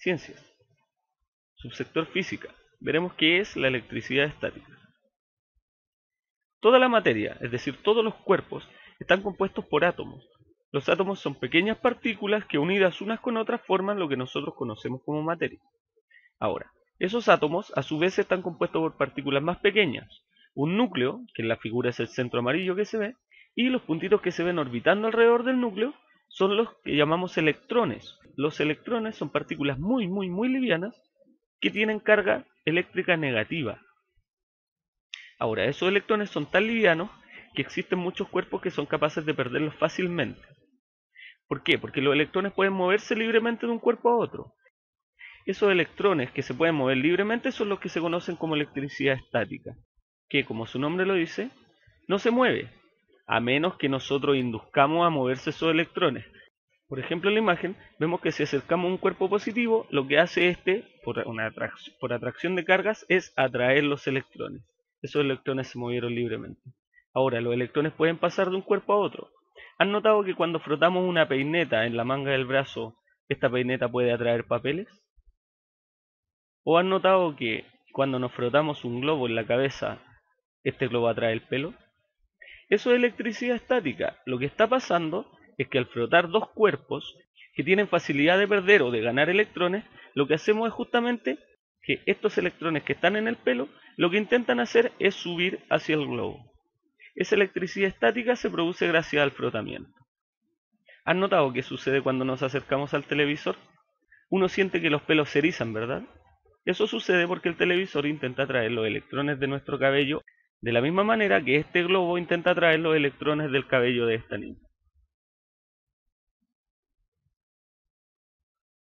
Ciencias. Subsector Física. Veremos qué es la electricidad estática. Toda la materia, es decir, todos los cuerpos, están compuestos por átomos. Los átomos son pequeñas partículas que unidas unas con otras forman lo que nosotros conocemos como materia. Ahora, esos átomos a su vez están compuestos por partículas más pequeñas, un núcleo, que en la figura es el centro amarillo que se ve, y los puntitos que se ven orbitando alrededor del núcleo son los que llamamos electrones. Los electrones son partículas muy, muy, muy livianas que tienen carga eléctrica negativa. Ahora, esos electrones son tan livianos que existen muchos cuerpos que son capaces de perderlos fácilmente. ¿Por qué? Porque los electrones pueden moverse libremente de un cuerpo a otro. Esos electrones que se pueden mover libremente son los que se conocen como electricidad estática, que como su nombre lo dice, no se mueve, a menos que nosotros induzcamos a moverse esos electrones. Por ejemplo, en la imagen vemos que si acercamos un cuerpo positivo, lo que hace este, por, por atracción de cargas, es atraer los electrones. Esos electrones se movieron libremente. Ahora, los electrones pueden pasar de un cuerpo a otro. ¿Han notado que cuando frotamos una peineta en la manga del brazo, esta peineta puede atraer papeles? ¿O han notado que cuando nos frotamos un globo en la cabeza, este globo atrae el pelo? Eso es electricidad estática. Lo que está pasando es que al frotar dos cuerpos que tienen facilidad de perder o de ganar electrones, lo que hacemos es justamente que estos electrones que están en el pelo, lo que intentan hacer es subir hacia el globo. Esa electricidad estática se produce gracias al frotamiento. ¿Han notado qué sucede cuando nos acercamos al televisor? Uno siente que los pelos se erizan, ¿verdad? Eso sucede porque el televisor intenta atraer los electrones de nuestro cabello de la misma manera que este globo intenta atraer los electrones del cabello de esta niña.